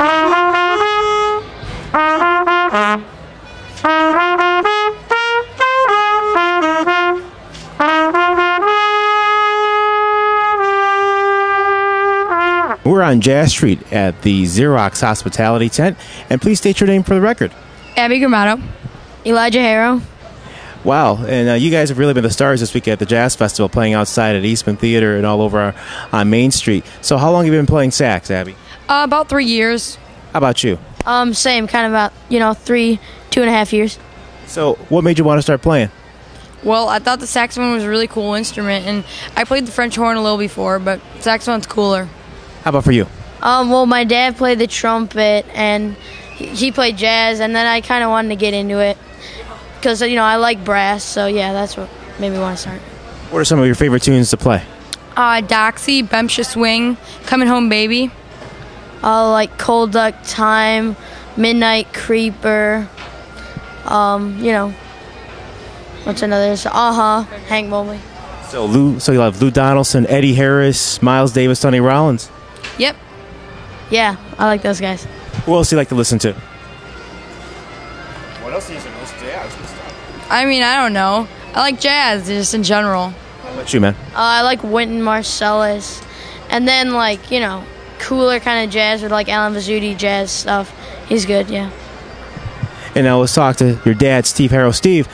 We're on Jazz Street at the Xerox Hospitality Tent, and please state your name for the record. Abby Grimaudo. Elijah Harrow. Wow, and uh, you guys have really been the stars this week at the Jazz Festival, playing outside at Eastman Theater and all over our, on Main Street. So, how long have you been playing sax, Abby? Uh, about three years. How about you? Um, same, kind of about, you know, three, two and a half years. So, what made you want to start playing? Well, I thought the saxophone was a really cool instrument, and I played the French horn a little before, but saxophone's cooler. How about for you? Um, well, my dad played the trumpet and he- he played jazz, and then I kind of wanted to get into it because, you know, I like brass, so yeah, that's what made me want to start. What are some of your favorite tunes to play? Uh, Doxy, Bemsha Swing, Coming Home Baby. Uh, like Cold Duck Time, Midnight Creeper, um, you know, what's another? Uh huh, Hank Mobley. So, Lou, so you have Lou Donaldson, Eddie Harris, Miles Davis, Sonny Rollins. Yep. Yeah, I like those guys. Who else do you like to listen to? What else? I mean, I don't know. I like jazz just in general. How about you, man? Uh, I like Wynton Marsalis, and then like you know, cooler kind of jazz with like Allen Vizzutti jazz stuff. He's good, yeah. And now let's talk to your dad, Steve Harrow. Steve,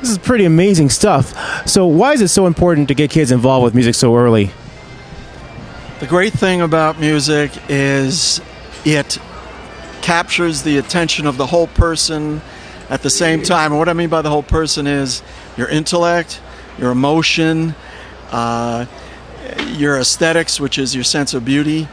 this is pretty amazing stuff. So, why is it so important to get kids involved with music so early? The great thing about music is it captures the attention of the whole person at the same time. And what I mean by the whole person is your intellect, your emotion, uh, your aesthetics, which is your sense of beauty,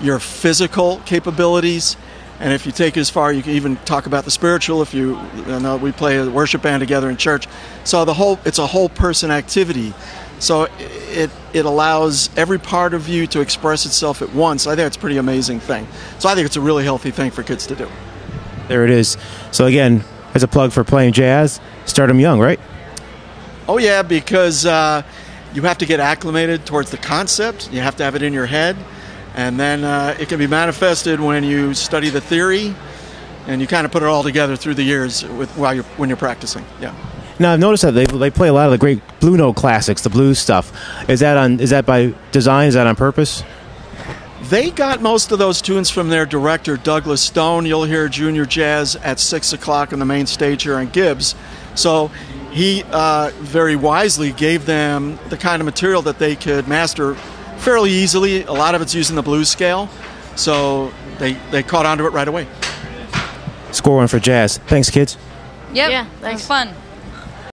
your physical capabilities. And if you take it as far, you can even talk about the spiritual. If you, you know, we play a worship band together in church, so the whole it's a whole person activity. So it it allows every part of you to express itself at once. I think it's a pretty amazing thing. So I think it's a really healthy thing for kids to do. There it is. So, again, as a plug for playing jazz, start them young, right? Oh yeah, because uh, you have to get acclimated towards the concept. You have to have it in your head, and then uh, it can be manifested when you study the theory, and you kind of put it all together through the years with while you're when you're practicing. Yeah. Now, I've noticed that they, they play a lot of the great Blue Note classics, the blues stuff. Is that on? Is that by design? Is that on purpose? They got most of those tunes from their director, Douglas Stone. You'll hear Junior Jazz at 6 o'clock on the main stage here in Gibbs. So he uh, very wisely gave them the kind of material that they could master fairly easily. A lot of it's using the blues scale. So they, they caught on to it right away. Score one for jazz. Thanks, kids. Yep. Yeah, That thanks. fun.